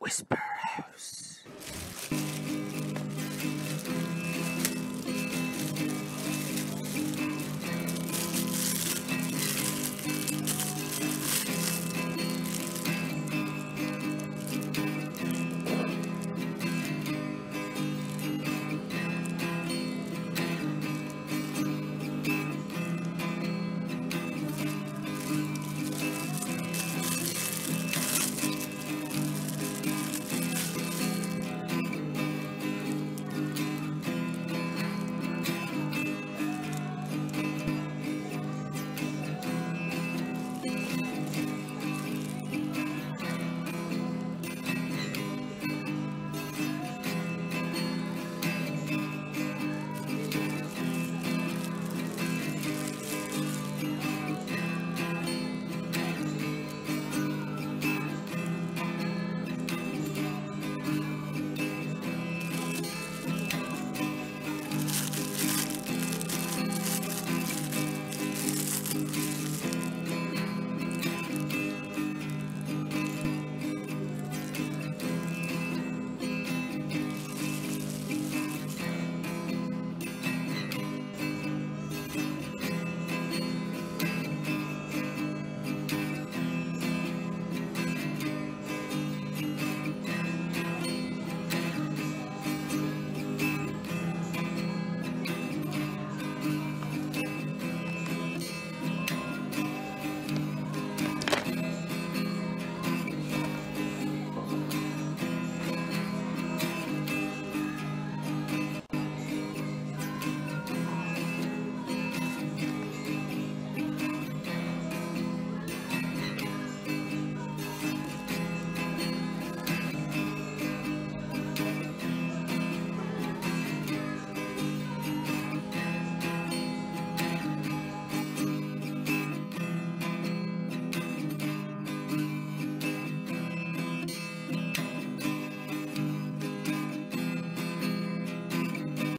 Whisper House.